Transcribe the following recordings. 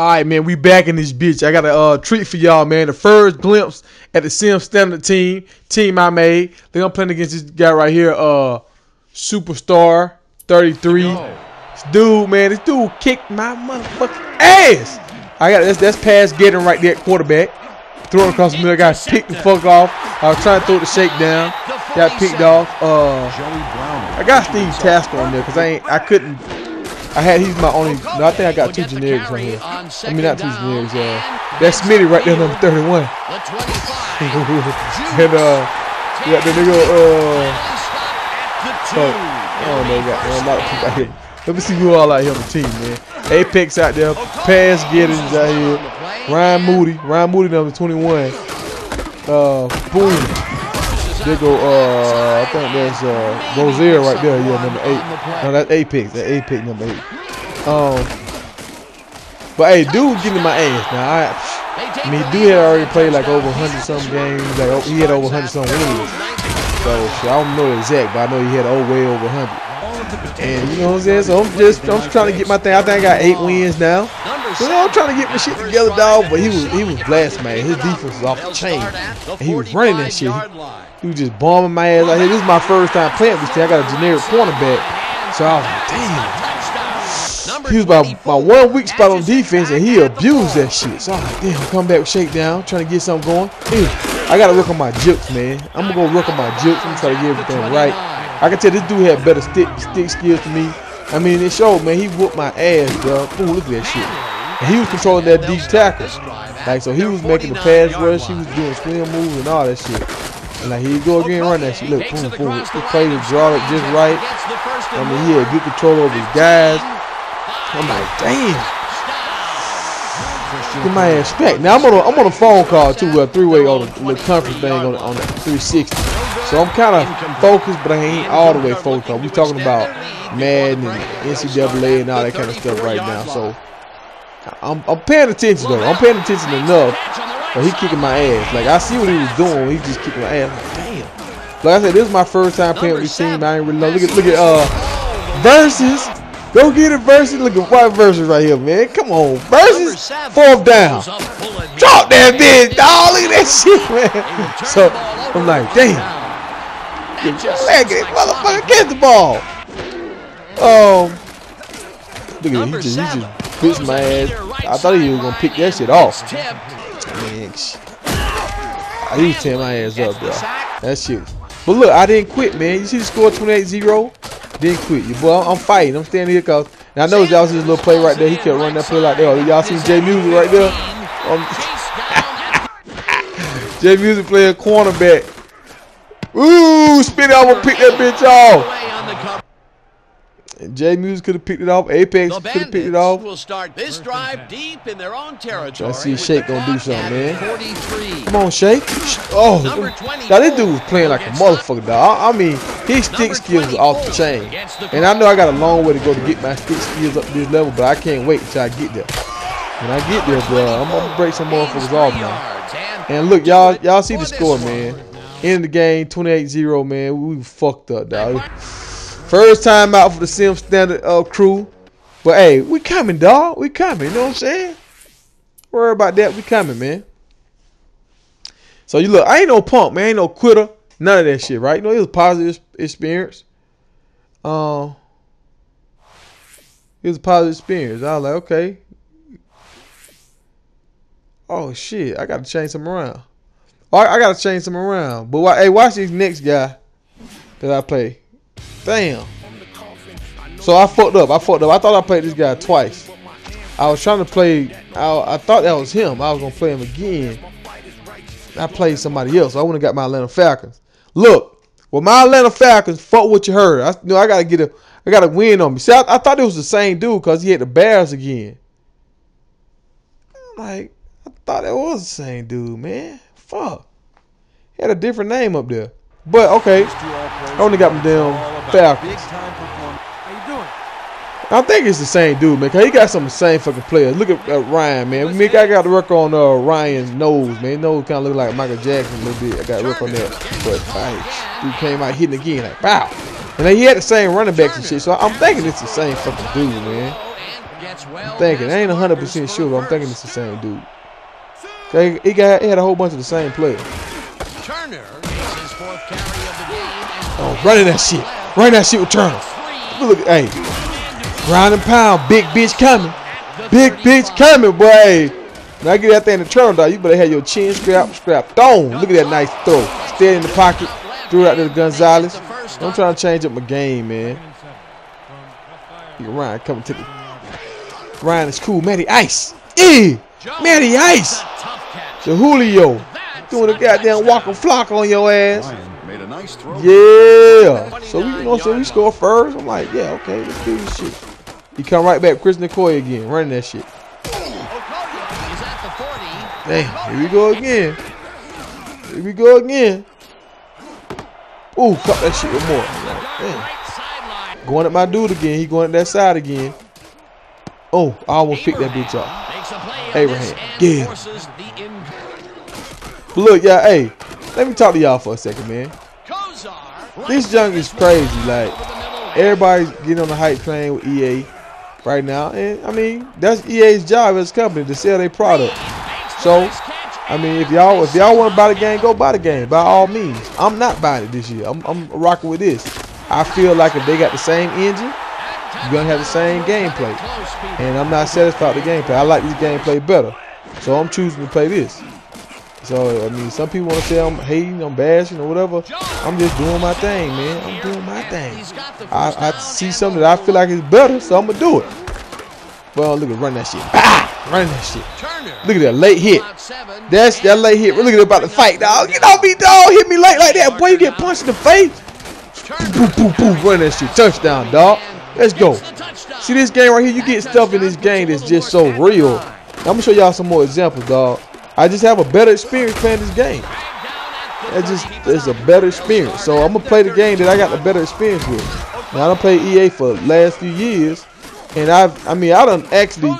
All right, man, we back in this bitch. I got a uh, treat for y'all, man. The first glimpse at the Sim Standard team, team I made. Then I'm playing against this guy right here, uh, Superstar 33. This dude, man, this dude kicked my motherfucking ass. I got that's that's PasGedden right there, quarterback. Throwing across the middle, got picked the fuck off. I was trying to throw the shakedown, got picked off. Uh, I got Steve Tasker on there because I ain't, I couldn't I had he's my only. No, I think I got two generics on here. I mean, not two generics. Uh, that's Smitty right there, number 31. and uh, you got the nigga. Uh, oh, don't know. Got a lot of people out here. Let me see who all out here on the team, man. Apex out there. Pass Giddens out here. Ryan Moody. Ryan Moody, number 21. Uh, boom. They go, uh, I think that's uh, Rozier right there, yeah, number eight. No, that's Apex. That Apex number eight. Um, but hey, dude, give me my ass. Now, I, I mean, dude had already played like over 100 some games. Like he had over 100 some wins. So, so I don't know exact, but I know he had oh, way over 100. And you know what I'm saying? So I'm just, I'm just trying to get my thing. I think I got eight wins now. You know, I'm trying to get my shit together, dog. But he was, he was blessed, man. His defense was off the chain. And he was running that shit. He, was just bombing my ass out here. This is my first time playing this thing. I got a generic cornerback. So I was like, damn. He was my, my one weak spot on defense, and he abused that shit. So I was like, damn, come back with shakedown, trying to get something going. Hey, I got to work on my jukes, man. I'm going to go work on my jukes. I'm trying to get everything right. I can tell this dude had better stick stick skills than me. I mean, it showed, man. He whooped my ass, bro. Ooh, look at that shit. And he was controlling that deep tackle. Like, so he was making the pass rush. He was doing swim moves and all that shit. And like here you go again, run that shit. Look, boom, boom. He played to draw it just right. I mean, he had good control over his guys. I'm like, damn. My ass back. Now I'm on a I'm on a phone call too, a three way on the, conference thing on the 360. So I'm kind of focused, but I ain't all the way focused. We talking about Madden and NCAA and all that kind of stuff right now. So I'm I'm paying attention though. I'm paying attention enough but he kicking my ass. Like I see what he was doing. He just kicking my ass. Like, damn. Like I said, this is my first time playing with this team. I ain't really know. Look at look at uh Versuz. Go get it Versuz. Look at white Versuz right here, man. Come on, Versuz fourth down. Drop that bitch, dog. Look at that shit, man. So I'm like, damn. Get your leg, motherfucker. Get the ball. Um, look at. He just, he just bitched my ass. I thought he was gonna pick that shit off. Man, I used to tear my ass up, bro. That shit. But look, I didn't quit, man. You see the score 28-0? Didn't quit. You boy, I'm fighting. I'm standing here because I know y'all see little play right there. He kept running that play like that. Oh, y'all see J Music right there? Um, Jay Music playing cornerback. Ooh, spin out and pick that bitch off. And Jay Muse could have picked it off. Apex could have picked it off. will start this drive deep in their own territory. I see Shake gonna do something, man. 43. Come on, Shake. Oh, now this dude was playing like a motherfucker, dog. I mean, his stick skills was off the chain. And I know I got a long way to go to get my stick skills up to this level, but I can't wait until I get there. When I get there, bro, I'm gonna break some motherfuckers off, man. And look, y'all, y'all see the score, man. End of the game, 28-0, man. We fucked up, dog. First time out for the Sim Standard uh, crew. But hey, we coming, dog. We coming. You know what I'm saying? Worry about that. We coming, man. So you look, I ain't no punk, man. I ain't no quitter. None of that shit, right? You know, it was a positive experience. Uh, it was a positive experience. I was like, okay. Oh shit, I gotta change some around. I, I gotta change some around. But hey, watch this next guy that I play. Damn. So I fucked up. I fucked up. I thought I played this guy twice. I was trying to play. I, I thought that was him. I was gonna play him again. I played somebody else. I wouldn't have got my Atlanta Falcons. Look, with my Atlanta Falcons, fuck what you heard. I you know I gotta get a. I got to win on me. See, I, I thought it was the same dude because he had the Bears again. Like, I thought it was the same dude, man. Fuck. He had a different name up there. But okay, I only got my damn Falcons. I think it's the same dude, man. Cause he got some the same fucking players. Look at uh, Ryan, man. Me, I got to work on uh, Ryan's nose, man. His nose kind of look like Michael Jackson a little bit. I got to work on that. But right, dude came out hitting again, like wow. And then he had the same running backs and shit. So I'm thinking it's the same fucking dude, man. I'm thinking. I ain't 100% sure, but I'm thinking it's the same dude. Okay, he got he had a whole bunch of the same players. Oh, running that shit. Running that shit with Turner. Look, hey. Ground and pound. Big bitch coming. Big bitch coming, boy. Now get that thing to Turner, dog. You better have your chin strap, strap on. Look at that nice throw. Stay in the pocket. Threw it out to the Gonzalez. I'm trying to change up my game, man. Ryan coming to the. Ryan is cool. Matty Ice. Eh. Matty Ice. The Julio. Doing a goddamn walk and flock on your ass. Nice throw. Yeah. So we, you know, so we score first. I'm like, yeah, okay, let's do this shit. He come right back, Chris Nicoy again, running that shit. He's at the 40. Damn, here we go again. Here we go again. Ooh, cut that shit with more. Damn. Going at my dude again. He going at that side again. Oh, I almost picked that bitch up. Abraham, this and get him. forces the in- But look, y'all, hey, let me talk to y'all for a second, man. This junk is crazy. Like, everybody's getting on the hype train with EA right now. And, I mean, that's EA's job as a company to sell their product. So, I mean, if y'all if y'all want to buy the game, go buy the game by all means. I'm not buying it this year. I'm, I'm rocking with this. I feel like if they got the same engine, you're gonna have the same gameplay. And I'm not satisfied with the gameplay. I like this gameplay better, so I'm choosing to play this. So I mean, some people want to say I'm hating, I'm bashing, or whatever. I'm just doing my thing, man. I'm doing my thing. I, I see something that I feel like is better, so I'm gonna do it. Well, look at run that shit. Bah! Run that shit. Look at that late hit. That's that late hit. Look at it about to fight, dog. Get off me, dog. Hit me late like that. Boy, you get punched in the face. Boo, boo, boo. Run that shit. Touchdown, dog. Let's go. See this game right here? You get stuff in this game that's just so real. I'm gonna show y'all some more examples, dog. I just have a better experience playing this game. It just it's a better experience. So I'm gonna play the game that I got the better experience with. Now I don't play EA for the last few years, and I've I mean I done actually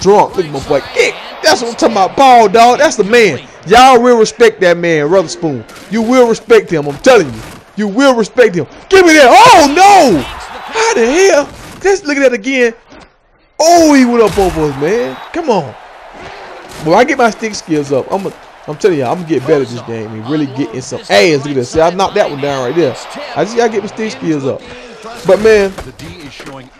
drunk. Look at my boy. Kick. That's what I'm talking about. Ball, dog. That's the man. Y'all will respect that man, Spoon. You will respect him. I'm telling you. You will respect him. Give me that. Oh, no. How the hell? Let's look at that again. Oh, he went up over us, man. Come on. When I get my stick skills up, I'm I'm telling you, I'm gonna get better this game and really get in some ass. Look at this. See, I knocked that one down right there. I just gotta get my stick skills up. But man,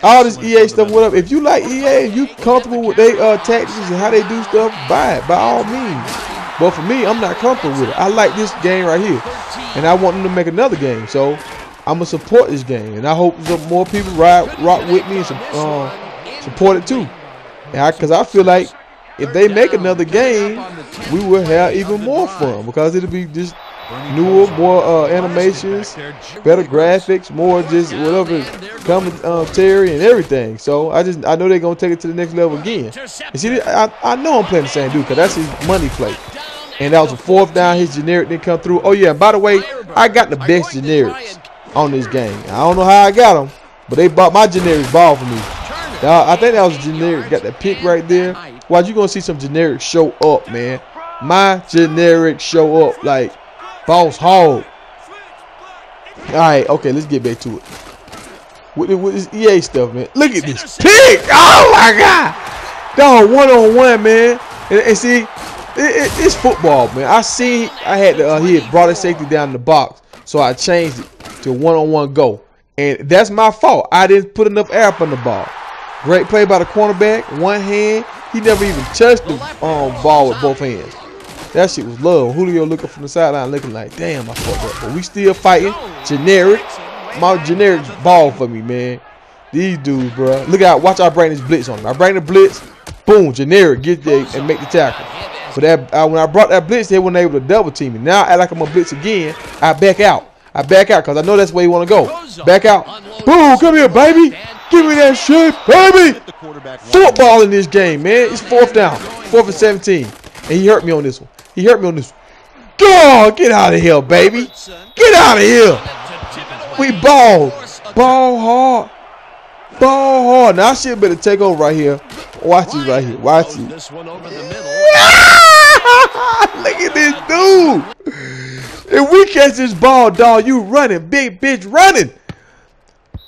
all this EA stuff, whatever. If you like EA you comfortable with their uh, tactics and how they do stuff, buy it by all means. But for me, I'm not comfortable with it. I like this game right here, and I want them to make another game. So I'm gonna support this game, and I hope more people ride rock with me and uh, support it too. And I, cause I feel like if they make another game, we will have even more fun because it'll be just newer, more uh, animations, better graphics, more just whatever commentary and everything. So I just I know they're gonna take it to the next level again. And see, I, I know I'm playing the same dude because that's his money play. And that was a fourth down. His generic didn't come through. Oh yeah, by the way, I got the best generics on this game. I don't know how I got them, but they bought my generic ball for me. I think that was generic. Got that pick right there. Watch, you gonna see some generic show up, man. My generic show up like false hog. All right, okay, let's get back to it. With, this EA stuff, man. Look at this pick. Oh my god, dog, one on one, man. And, and see, it, it, it's football, man. I see. I had to uh, brought his safety down the box, so I changed it to one on one go, and that's my fault. I didn't put enough air up on the ball. Great play by the cornerback. One hand. He never even touched the um, ball with both hands. That shit was love. Julio looking from the sideline looking like, damn, I fucked up. But we still fighting. Generic. My generic ball for me, man. These dudes, bro. Look out. Watch I bring this blitz on him. I bring the blitz. Boom. Generic. Get there and make the tackle. But that uh, when I brought that blitz, they weren't able to double team me. Now I act like I'm going to blitz again. I back out. I back out because I know that's where you want to go. Back out. Boom. Come here, baby. Give me that shit, baby. Football in this game, man. It's fourth down. Fourth and 17. And he hurt me on this one. He hurt me on this one. God, get out of here, baby. Get out of here. We ball. Ball hard. Ball hard. Now I should better take over right here. Watch this right here. Watch it. This one over the middle. Look at this dude. If we catch this ball, dog, you running. Big bitch running.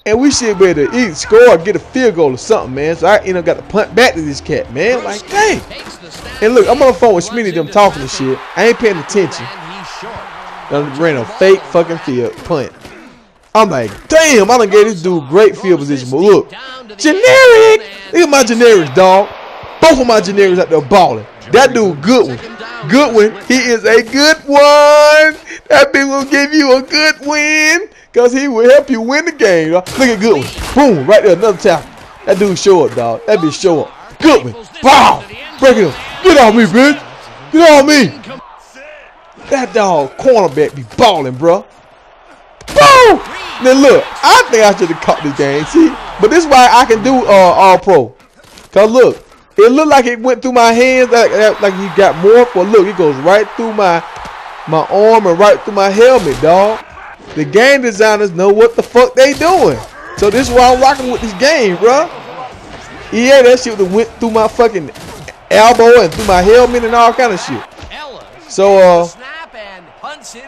And we should be able to either score or get a field goal or something, man. So I end up got to punt back to this cat, man. Like, dang. And look, I'm on the phone with Smitty them talking and shit. I ain't paying attention. And he's short. Done ran a fake fucking field punt. I'm like, damn, I done gave this dude great field position. But look, generic. Look at my generics, dog. Both of my generics out there balling. That dude, good one. Good one. He is a good one. That bitch will give you a good win. Because he will help you win the game. dawg. Look at good one. Boom, right there, another tackle. That dude show up, dog. That bitch show up. Good one. Wow. Break it up. Get off me, bitch. Get off me. That dog cornerback be balling, bro. Boom! Now look, I think I should have caught this game. See, but this is why I can do uh, all pro. Cause look, it looked like it went through my hands, like, like like he got more. But look, it goes right through my my arm and right through my helmet, dog. The game designers know what the fuck they doing. So this is why I'm rocking with this game, bro. Yeah, that shit went through my fucking elbow and through my helmet and all kind of shit. So uh.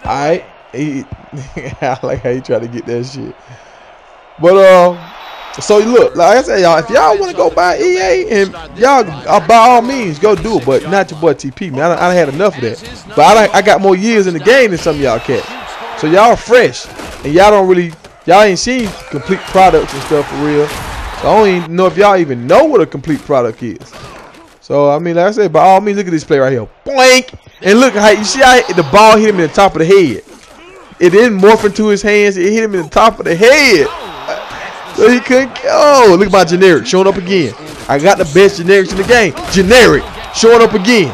Alright. I like how you try to get that shit. But uh so look, like I said, y'all, if y'all want to go buy EA and y'all uh, by all means go do it, but not your boy TP, man. I, I had enough of that. But I, I got more years in the game than some of y'all cats. So y'all fresh, and y'all don't really, y'all ain't seen complete products and stuff for real. So I don't even know if y'all even know what a complete product is. So I mean, like I said, by all means, look at this play right here. Blank. And look how you see how the ball hit him in the top of the head. It didn't morph into his hands. It hit him in the top of the head. So he couldn't. Oh, look at my generic showing up again. I got the best generics in the game. Generic showing up again.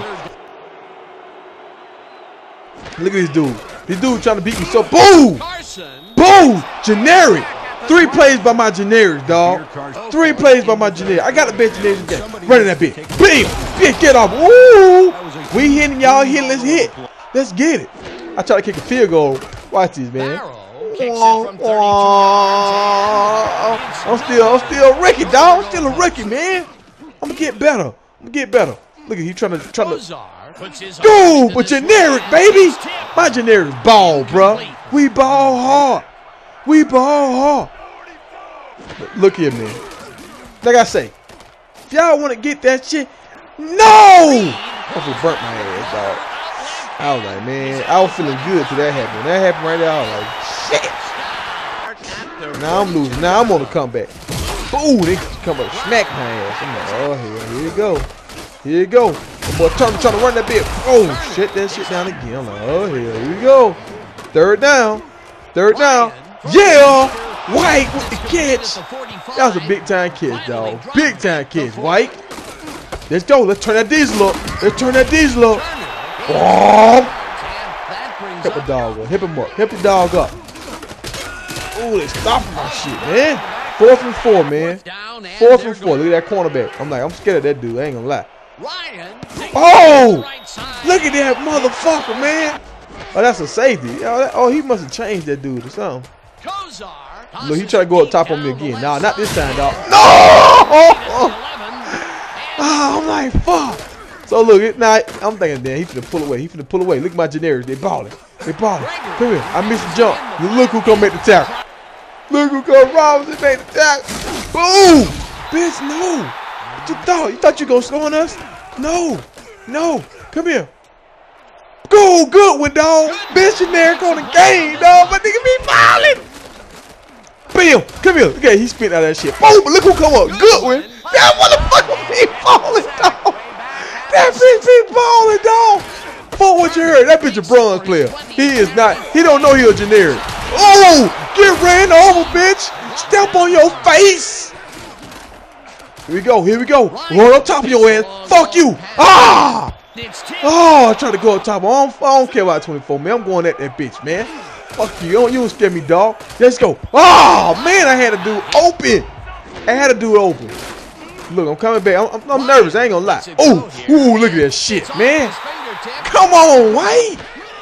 Look at this dude. This dude trying to beat me. So boom, boom, generic. Three plays by my generics, dog. Three plays by my generic. I got the best generics in the game. Running that bitch. Bam. Bitch, get off. Ooh. We hitting y'all hit. Let's hit. Let's get it. I try to kick a field goal. Watch this, man. Barrow kicks it from 32 yards. I'm still, I'm still Ricky, dog. I'm still a rookie, man. I'm gonna get better. I'm gonna get better. Look at he trying to, trying to. Ozar puts his Go, arms but generic, baby. My generic ball, bro. We ball hard. We ball hard. Look here, man. Like I say, if y'all want to get that shit, no. Hopefully burnt my ass, dog. I was like, man, I was feeling good till that happened. When that happened right there, I was like, shit. Now I'm losing. Now I'm on the comeback. Ooh, they come up smack my ass. I'm like, oh, here, here you go. Here you go. Boy trying, trying to run that bit. Oh, shit that shit down again. Like, oh, here, we go. Third down. Third down. Yeah. White with the catch. That was a big time catch, dog. Big time catch, White. Let's go. Let's turn that diesel up. Let's turn that diesel up. Oh. Hip the up dog up. Hip him up. Hip the dog up. Ooh, they stopping my shit, man. Fourth and four, man. they're and four. Look at that cornerback. I'm like, I'm scared of that dude. I ain't gonna lie. Ryan Oh! it to the right. Look at that motherfucker, man. Oh, that's a safety. Oh, that- oh, he must have changed that dude or something. Kozar Look, he tried to go up top on me again. Nah, not this time, dog. No! Oh, I'm like, fuck. So look, it now I'm thinking, damn, he finna pull away. He finna pull away. Look at my generics. They balling. They balling. Come here. I missed the jump. Look who come make the tackle. Look who come Robinson make the tackle. Boom! Bitch, no. What you thought? You thought you gonna score on us? No. No. Come here. Go good one, dog. Bitch, generic on the game, dog. But nigga be balling. Bam! Come here. Okay, he spit out that shit. Boom! Look who come up. Goodwin. That motherfucker be balling, dog. That bitch be balling, dog. For what you heard, that bitch a bronze player. He is not. He don't know he a generic. Oh! Get ran over, bitch. Step on your face. Here we go. Here we go. Roll on top of your ass. Fuck you. Ah! Oh, I tried to go up top. I don't, I don't care about 24, man. I'm going at that bitch, man. Fuck you. You don't, you don't scare me, dog. Let's go. Oh, man, I had to do open. I had to do open. Look, I'm coming back. I'm, I'm, nervous. I ain't gonna lie. Oh, ooh, look at that shit, man. Come on, White.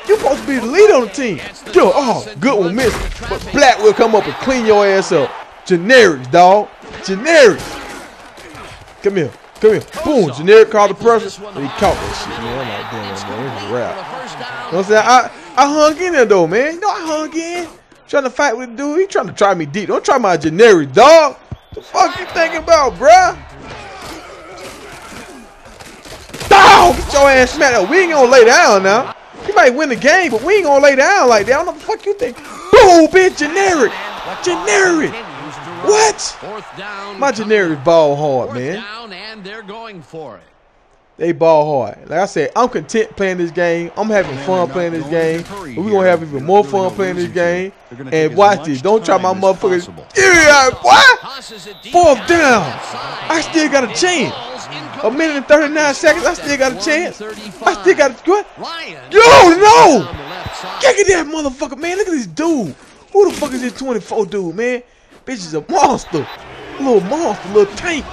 You supposed to be the leader on the team. Yo, oh, good one, miss. But Black will come up and clean your ass up. Generics, dog. Generics. Come here. Come here. Boom. Generic called the pressure. And he caught that shit, man. I'm like, damn, man. This is a wrap. You know what I'm saying? I, I hung in there, though, man. You know, I hung in. Trying to fight with the dude. He trying to try me deep. Don't try my generic dog. What the fuck you thinking about, bruh? Dog, get your ass smacked up. We ain't gonna lay down now. You might win the game, but we ain't gonna lay down like that. I don't know what the fuck you think. Boom, bitch, generic. Generic. What? Fourth down. My generic ball hard, Fourth man. down, and they're going for it. They ball hard. Like I said, I'm content playing this game. I'm having fun playing this game. But we're gonna have even more fun playing this game. And watch this. Don't try my motherfuckers. Yeah, what? Tosses it Fourth down down. the left side. I still got a chance. A minute and 39 seconds. I still got a chance. I still got a what? Ryan. Yo, no! Down the left side. Kick it that motherfucker, man. Look at this dude. Who the fuck is this 24 dude, man? Bitch is a monster. A little monster, little tank.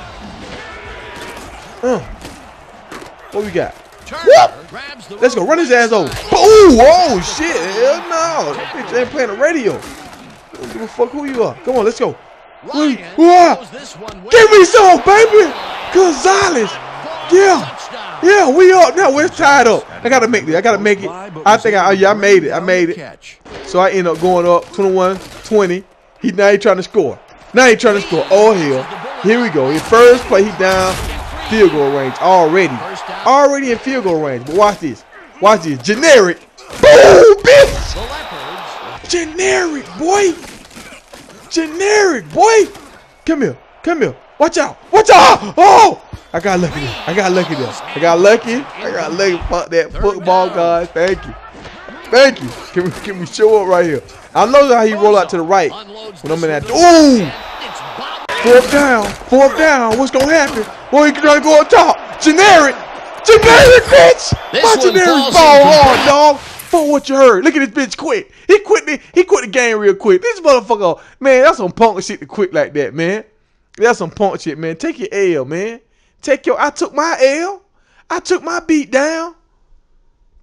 Uh. What we got? Whoop! Let's go. Run his ass over. Ooh, oh shit. Hell no. That bitch ain't playing the radio. Don't give a fuck who you are. Come on, let's go. Ryan Whoa. throws this one. Give me some, baby. Gonzalez. Yeah. Yeah, we up now. We're tied up. I gotta make this. I gotta make it. I think I, yeah, I made it. I made it. So I end up going up 21, 20. He now he trying to score. Now he trying to score. Oh hell. Here we go. His first play, he down field goal range already. Already in field goal range. But watch this. Watch this. Generic. Boom, bitch. Generic, boy. Generic, boy. Come here. Come here. Watch out. Watch out. Oh. I got lucky. I got lucky. I got lucky. I got lucky. Fuck that football, guys. Thank you. Thank you. Can we, can we show up right here? I know how he roll out to the right when I'm in that. Ooh. Fourth down. Fourth down. What's gonna happen? Well, he trying to go on top. Generic. Generic, bitch. This My generic ball hard, dog. For what you heard. Look at this bitch quit. He quit the he quit the game real quick. This motherfucker, man, that's some punk shit to quit like that, man. That's some punk shit, man. Take your L, man. Take your I took my L. I took my beat down.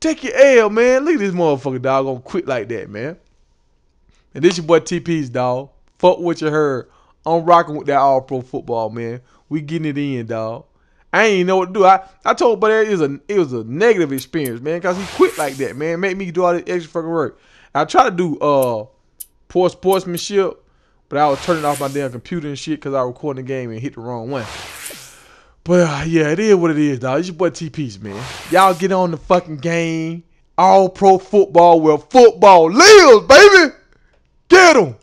Take your L, man. Look at this motherfucker, dog, gonna quit like that, man. And this your boy TP's dog. Fuck what you heard. I'm rocking with that all pro football, man. We getting it in, dog. I ain't know what to do. I, I told but it was a it was a negative experience, man, cause he quit like that, man. Make me do all this extra fucking work. I try to do uh poor sportsmanship, but I was turning off my damn computer and shit because I was recording the game and hit the wrong one. But uh, yeah, it is what it is, dog. It's your boy TP's, man. Y'all get on the fucking game. All pro football where football lives, baby. Get 'em.